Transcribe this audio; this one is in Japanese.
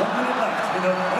100 laps in a